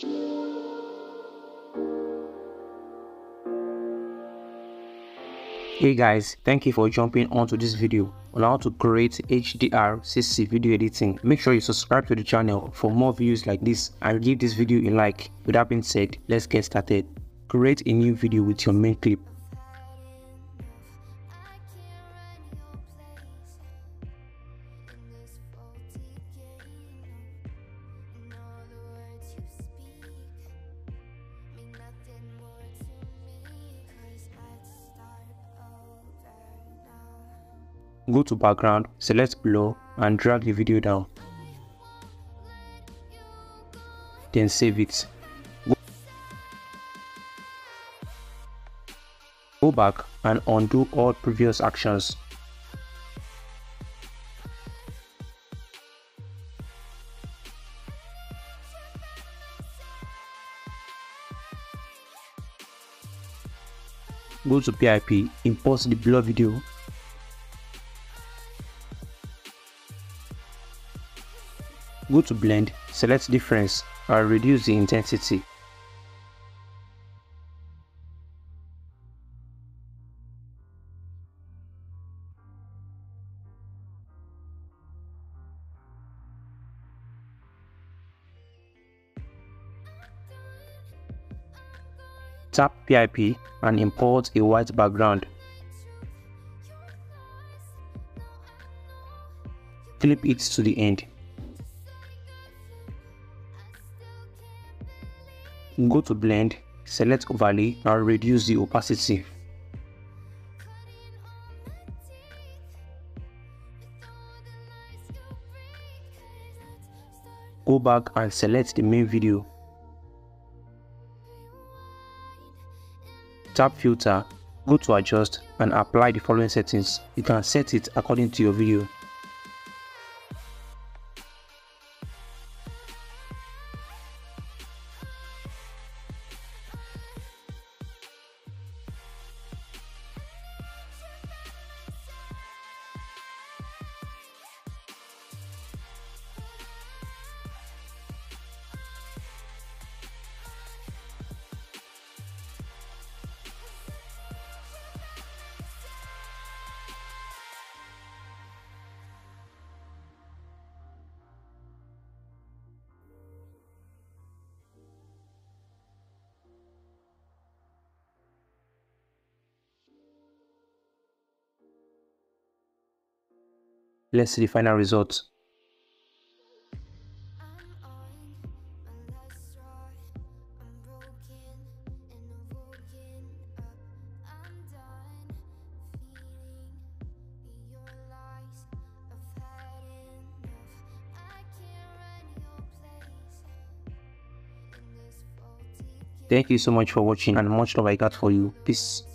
Hey guys, thank you for jumping onto this video on how to create HDR CC video editing. Make sure you subscribe to the channel for more views like this and give this video a like. With that being said, let's get started. Create a new video with your main clip. Go to background, select blur and drag the video down. Then save it. Go back and undo all previous actions. Go to PIP, import the blur video Go to blend, select difference and reduce the intensity. Tap PIP and import a white background. Clip it to the end. Go to blend, select overlay and reduce the opacity. Go back and select the main video. Tap filter, go to adjust and apply the following settings. You can set it according to your video. Let's see the final result. Thank you so much for watching and much love I got for you. Peace.